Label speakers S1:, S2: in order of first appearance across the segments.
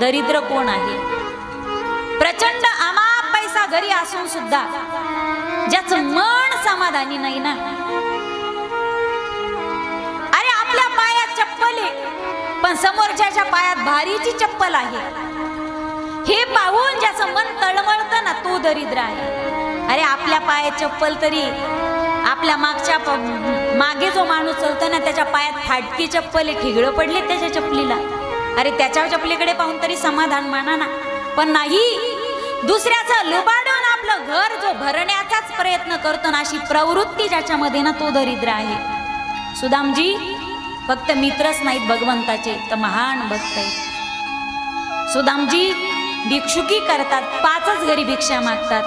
S1: दरिद्र कोण आहे? प्रचंड अमाप पैसा घरी असून सुद्धा ज्याचं मन समाधानी नाही ना? अरे आपल्या पायात चप्पल आहे पण समोरच्याच्या पायात भारीची चप्पल आहे हे पाहून ज्याचं मन तळमळत ना तो दरिद्र आहे. अरे आपल्या पायात चप्पल तरी आपल्या मागच्या मागे जो माणूस चालतो ना त्याच्या पायात फाटकी चप्पल आहे ठिगळं पडले त्याच्या चपलीला अरे त्याच्या चपलीकडे पाहून तरी समाधान माना ना. पण नाही दुसऱ्याचं लुबाडून आपलं घर जो भरण्याचाच प्रयत्न करतो ना अशी प्रवृत्ती ज्याच्यामध्ये ना तो दरिद्र आहे. सुदामजी फक्त मित्रच नाहीत भगवंताचे तर महान भक्त आहेत. सुदामजी भिक्षुकी करतात पाचच घरी भिक्षा मागतात.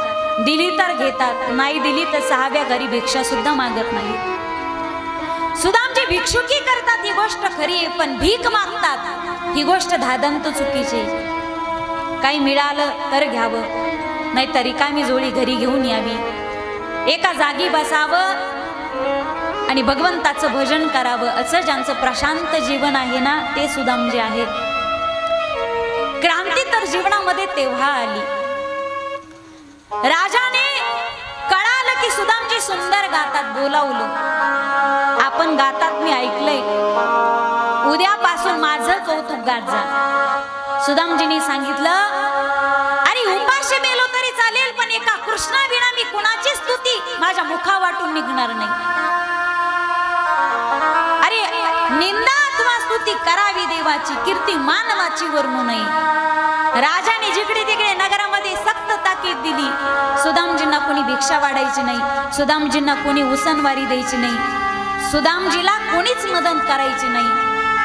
S1: दिली तर घेतात नाही दिली तर सहाव्या घरी भिक्षा सुद्धा मागत नाही सुदामजी भिक्षुकी करतात ही गोष्ट खरी पण भीक मागतात. ही गोष्ट धादंत चुकीची. काही मिळालं तर घ्यावं नाहीतर मी जोडी घरी घेऊन यावी. एका जागी बसावं आणि भगवंताचं भजन करावं असं ज्यांचं प्रशांत जीवन आहे ना ते सुद्धा म्हणजे आहेत क्रांती तर जीवनामध्ये तेव्हा आली. राजाने कळालं की सुदामजी सुंदर गातात बोलावलं. आपण गातात मी ऐकलंय. उद्यापासून माझं कौतुक गाजा सुदामजीने सांगितलं अरे उपाशी मेलो तरी चालेल पण एका कृष्णा विना मी कुणाची स्तुती माझ्या मुखा वाटून निघणार नाही. अरे निंदा अथवा स्तुती करावी देवाची कीर्ती मानवाची वर्णू नये. राजाने जिकडे तिकडे नगरामध्ये सक्त ताकीद दिली. सुदामजींना कोणी भिक्षा वाढायची नाही सुदामजींना कोणी उसनवारी द्यायची नाही सुदामजीला कोणीच मदत करायची नाही.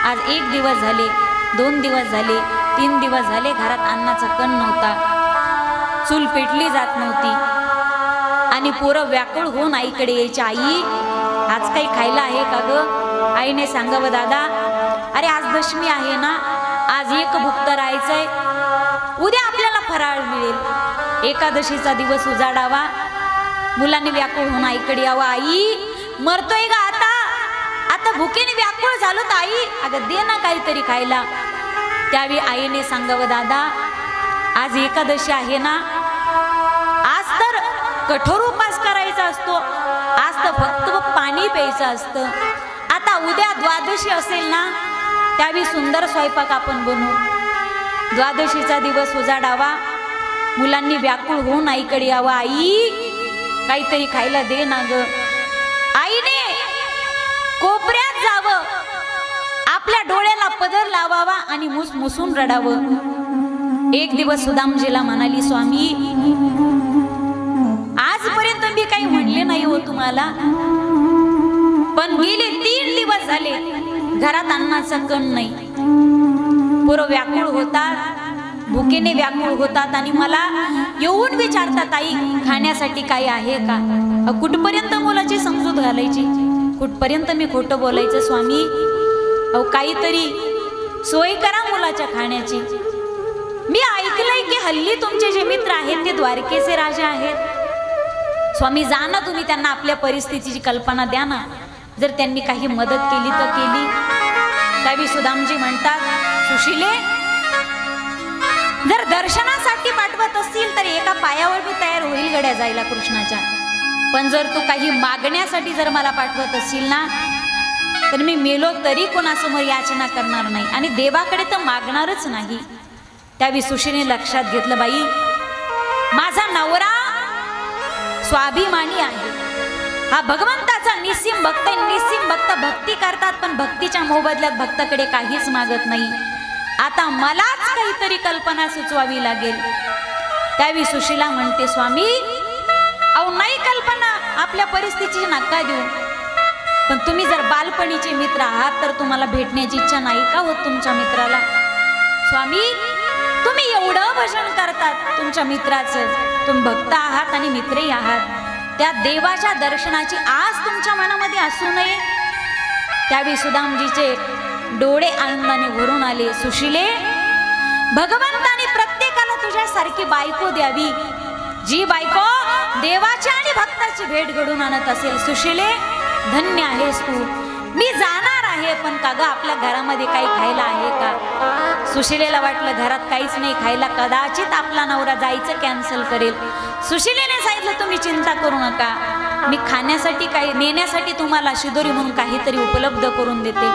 S1: आज एक दिवस झाले दोन दिवस झाले तीन दिवस झाले घरात अन्नाचा कण नव्हता. चूल पेटली जात नव्हती. आणि पोरं व्याकुळ होऊन आईकडे यायची आई आज काही खायला आहे का ग? आईने सांगावं दादा अरे आज दशमी आहे ना आज एक भुक्त राहायचंय. उद्या आपल्याला फराळ मिळेल. एकादशीचा दिवस उजाडावा. मुलांनी व्याकुळ होऊन आईकडे यावं. आई मरतोय का भुकेने व्याकुळ झालो तर आई अगं दे ना काहीतरी खायला. त्यावेळी आईने सांगावं दादा आज एकादशी आहे ना? आज तर कठोर उपास करायचा असतो. आज तर फक्त पाणी प्यायचं असतं. आता उद्या द्वादशी असेल ना? त्यावेळी सुंदर स्वयंपाक आपण बनवू. द्वादशीचा दिवस उजाडावा. मुलांनी व्याकुळ होऊन आईकडे यावं. आई काहीतरी खायला दे ना ग. आईने जावं. आपल्या डोळ्याला पदर लावावा आणि मुस मुसून रडावं. एक दिवस सुदामजीला म्हणाली स्वामी आजपर्यंत मी काही म्हणले नाही हो तुम्हाला. पण गेले तीन दिवस झाले घरात अन्नाचा कण नाही. पोरं व्याकुळ होतात भुकेने व्याकुळ होतात आणि मला येऊन विचारतात आई खाण्यासाठी काही आहे का? कुठपर्यंत मुलाची समजूत घालायची? कुठपर्यंत मी खोटं बोलायचं स्वामी? अहो काहीतरी सोय करा मुलाच्या खाण्याची. मी ऐकलंय की हल्ली तुमचे जे मित्र आहेत ते द्वारकेचे राजा आहेत. स्वामी जा ना तुम्ही त्यांना आपल्या परिस्थितीची कल्पना द्या ना. जर त्यांनी काही मदत केली तर केली. त्यावेळी सुदामजी म्हणतात सुशिले जर दर्शनासाठी पाठवत असतील तर एका पायावर मी तयार होईल गड्या जायला कृष्णाच्या. पण जर तू काही मागण्यासाठी जर मला पाठवत असशील ना तर मी मेलो तरी कोणासमोर याचना करणार नाही. आणि देवाकडे तर मागणारच नाही. त्यावेळी सुशीने लक्षात घेतलं बाई माझा नवरा स्वाभिमानी आहे. हा भगवंताचा निसीम भक्त निसीम भक्त भक्ती करतात पण भक्तीच्या मोबदल्यात भक्ताकडे काहीच मागत नाही. आता मलाच काहीतरी कल्पना सुचवावी लागेल. त्यावेळी सुशीला म्हणते स्वामी अहो नाही कल्पना. आपल्या परिस्थितीची नका देऊ. पण तुम्ही जर बालपणीचे मित्र आहात तर तुम्हाला भेटण्याची इच्छा नाही का होत तुमच्या मित्राला? स्वामी तुम्ही एवढं भजन करतात तुमच्या मित्राचं. तुम्ही भक्त आहात आणि मित्रही आहात. त्या देवाच्या दर्शनाची आज तुमच्या मनामध्ये असू नये. त्यावेळी सुदामजीचे डोळे आनंदाने भरून आले. सुशिले भगवंताने प्रत्येकाला तुझ्यासारखी बायको द्यावी. जी बायको देवाची आणि भक्ताची भेट घडून आणत असेल. सुशिले धन्य आहेस तू. मी जाणार आहे पण का ग आपल्या घरामध्ये काही खायला आहे का? सुशिलेला वाटलं घरात काहीच नाही खायला. कदाचित आपला नवरा जायचं कॅन्सल करेल. सुशिलेने सांगितलं तुम्ही चिंता करू नका. मी खाण्यासाठी काही नेण्यासाठी तुम्हाला शिदोरी म्हणून काहीतरी उपलब्ध करून देते.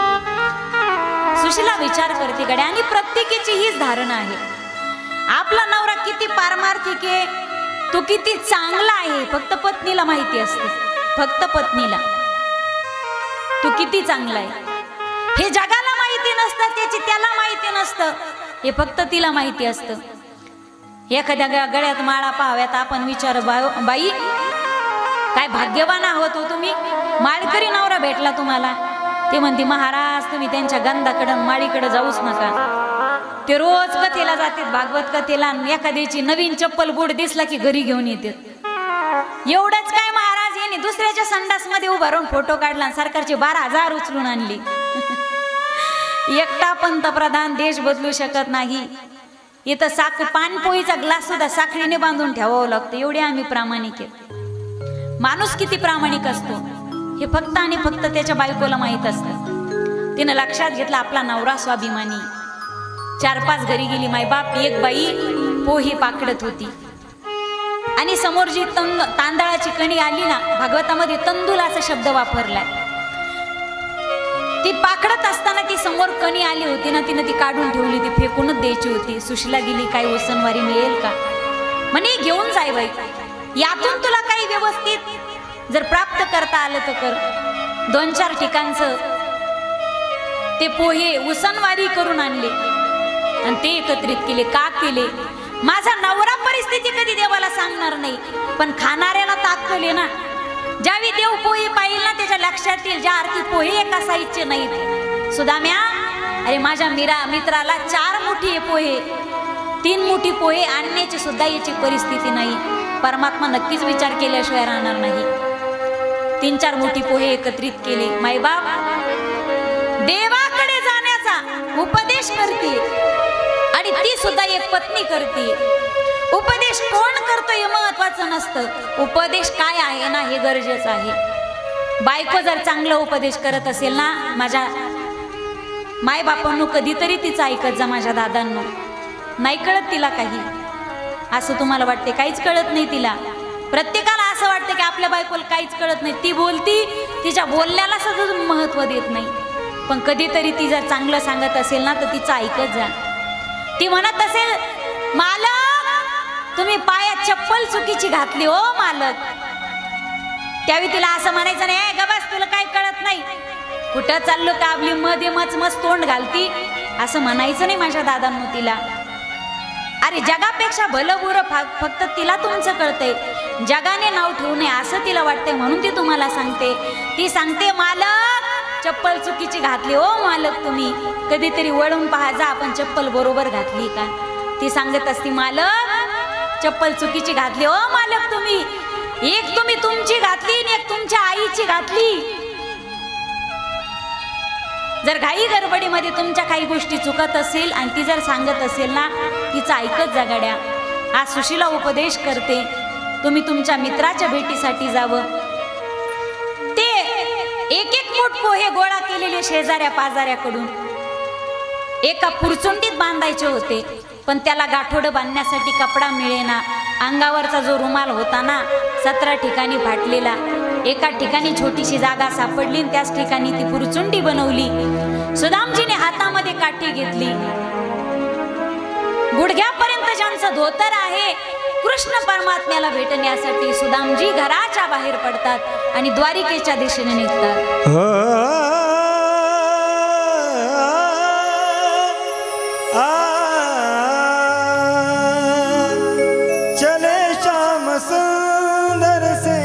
S1: सुशिला विचार करते गड्या आणि प्रत्येकीची हीच धारणा आहे. आपला नवरा किती पारमार्थिक आहे तो किती चांगला आहे फक्त पत्नीला माहिती असते. फक्त पत्नीला. तो किती चांगला आहे. हे जगाला माहिती नसतं त्याची त्याला माहिती नसतं. हे फक्त तिला माहिती असतं. एखाद्या ग- गळ्यात माळा पाहाव्यात आपण विचार बाई काय भाग्यवान आहोत हो तुम्ही? माळकरी नवरा भेटला तुम्हाला. ते म्हणते महाराज तुम्ही त्यांच्या गंधाकडं माळीकडं जाऊच नका. ते रोज कथेला जातात भागवत कथेला एखाद्याची नवीन चप्पल बूट दिसला की घरी घेऊन येतात. एवढंच काय महाराज यांनी दुसऱ्याच्या संडासमध्ये उभा राहून फोटो काढला सरकारचे बारा हजार उचलून आणली. एकटा पंतप्रधान देश बदलू शकत नाही. इथं साख पानपोळीचा ग्लास सुद्धा साखळीने बांधून ठेवावं लागतं. एवढे आम्ही प्रामाणिक आहेत. माणूस किती प्रामाणिक असतो? हे फक्त आणि फक्त त्याच्या बायकोला माहीत असतं. तिनं लक्षात घेतलं आपला नवरा स्वाभिमानी. चार पाच घरी गेली माय बाप एक बाई पोहे पाकडत होती. आणि समोर जी तंग तांदळाची कणी आली ना भागवतामध्ये तंदूल असा शब्द वापरलाय. ती पाकडत असताना ती समोर कणी आली होती ना तिनं ती काढून ठेवली ती फेकूनच द्यायची होती. सुशीला गेली काही ओसनवारी मिळेल का? म्हणे घेऊन जाय बाई. यातून तुला काही व्यवस्थित जर प्राप्त करता आलं तर कर. दोन चार ठिकाणचं ते पोहे उसनवारी करून आणले. आणि ते एकत्रित केले का केले? माझा नवरा परिस्थिती कधी देवाला सांगणार नाही पण खाणाऱ्याला ताकले ना. ज्यावेळी देव पोहे पाहिल ना त्याच्या लक्षात येईल ज्या आरती पोहे एका साईजचे नाहीत सुदाम्या अरे माझ्या मिरा मित्राला चार मुठी पोहे. तीन मुठी पोहे आणण्याची सुद्धा याची परिस्थिती नाही. परमात्मा नक्कीच विचार केल्याशिवाय राहणार नाही. तीन चार मोठी पोहे एकत्रित केले. मायबाप देवाकडे जाण्याचा उपदेश करते. ती सुद्धा एक पत्नी करते. उपदेश कोण करतो हे महत्वाचं नसतं. उपदेश काय आहे ना हे गरजेचं आहे. बायको जर चांगलं उपदेश करत असेल ना माझ्या माय बापांनो कधीतरी तिचं ऐकत जा माझ्या दादांनो. नाही कळत तिला काही. असं तुम्हाला वाटते काहीच कळत नाही तिला. प्रत्येकाला असं वाटतं की आपल्या बायकोला काहीच कळत नाही. ती बोलती तिच्या बोलण्याला सुद्धा महत्त्व देत नाही. पण कधीतरी ती जर चांगलं सांगत असेल ना तर तिचं ऐकत जा. ती म्हणत असेल मालक तुम्ही पायात चप्पल चुकीची घातली हो मालक. त्यावेळी तिला असं म्हणायचं नाही गबास तुला काय कळत नाही. कुठं चाललो का आपली मध्ये मच मच तोंड घालती. असं म्हणायचं नाही माझ्या दादांनो तिला. अरे जगापेक्षा भलं बुरं फक्त तिला तुमचं कळतंय. जगाने नाव ठेवू नये असं तिला वाटतंय म्हणून ती तुम्हाला सांगते. ती सांगते मालक चप्पल चुकीची घातली हो मालक तुम्ही. कधीतरी वळून पहा जा आपण चप्पल बरोबर घातली का? ती सांगत असती मालक चप्पल चुकीची घातली ओ मालक तुम्ही. एक तुम्ही तुमची घातली आणि एक तुमच्या आईची घातली. जर घाई गडबडीमध्ये तुमच्या काही गोष्टी चुकत असेल आणि ती जर सांगत असेल ना तिचं ऐकत जा गड्या. आज सुशीला उपदेश करते तुम्ही तुमच्या मित्राच्या भेटीसाठी जावं. एक एक मूठ पोहे गोळा केलेले शेजाऱ्या पाजाऱ्याकडून. एका पुरचुंडीत बांधायचे होते पण त्याला गाठोडं बांधण्यासाठी कपडा मिळेना. अंगावरचा जो रुमाल होता ना सतरा ठिकाणी फाटलेला. एका ठिकाणी छोटीशी जागा सापडली आणि त्याच ठिकाणी ती पुरचुंडी बनवली. सुदामजीने हातामध्ये काठी घेतली. गुडघ्यापर्यंत ज्यांचं धोतर आहे कृष्ण परमात्म्याला भेटण्यासाठी सुदामजी घराच्या बाहेर पडतात आणि द्वारिकेच्या दिशेने निघतात.
S2: चले श्याम सुंदर से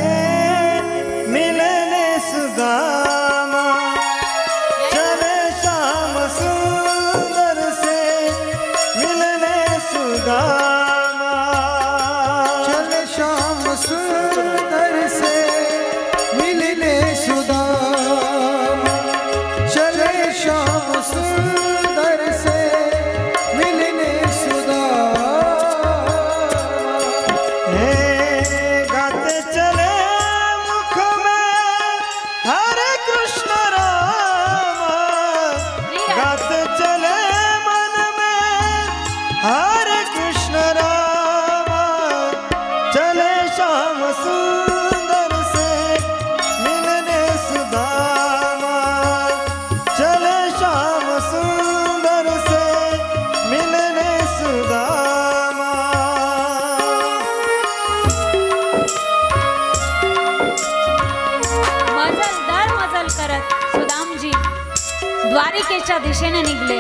S1: वाटेच्या दिशेने निघले.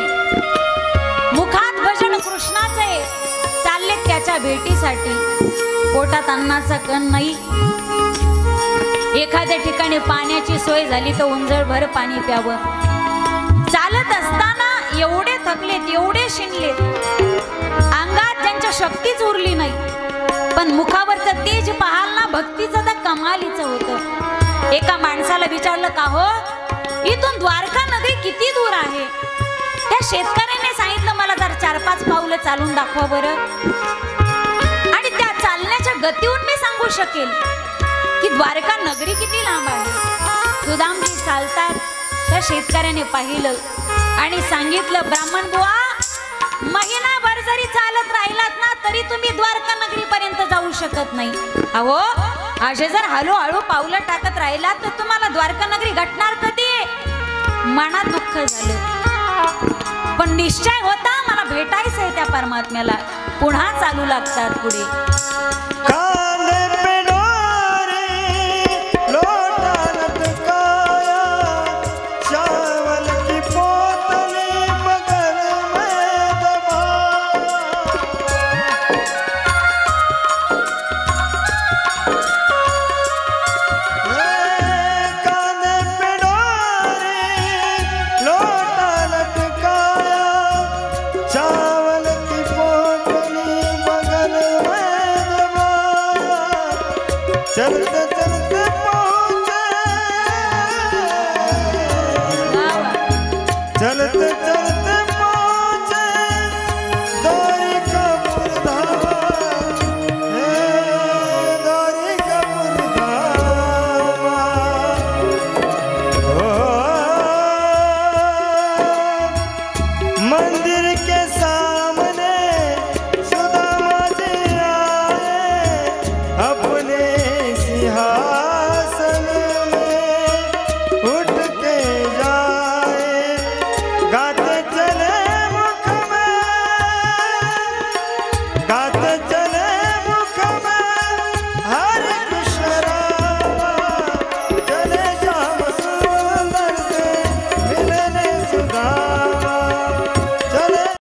S1: मुखात भजन कृष्णाचे चालले त्याच्या भेटीसाठी. पोटात अन्नाचा कण नाही. एखाद्या ठिकाणी पाण्याची सोय झाली तर उंजळभर पाणी प्यावं. चालत असताना एवढे थकलेत एवढे शिणलेत. अंगात त्यांच्या शक्तीच उरली नाही. पण मुखावरचं तेज पाहाल ना भक्तीचं तर कमालीचं होतं. एका माणसाला विचारलं का हो? इथून द्वारका नदी किती दूर आहे? त्या शेतकऱ्याने सांगितलं मला जर चार पाच पाऊलं चालून दाखवा बरं. आणि त्या चालण्याच्या गतीहून मी सांगू शकेल की द्वारका नगरी किती लांब आहे. सुदामजी चालतात त्या शेतकऱ्याने पाहिलं आणि सांगितलं ब्राह्मण बुवा महिनाभर जरी चालत राहिलात ना तरी तुम्ही द्वारका नगरीपर्यंत जाऊ शकत नाही. अहो असे जर हळूहळू पावलं टाकत राहिलात तर तुम्हाला द्वारका नगरी घटणार कधी? मनात दुःख झालं. पण निश्चय होता मला भेटायचंय त्या परमात्म्याला. पुन्हा चालू लागतात पुढे.
S2: বিহার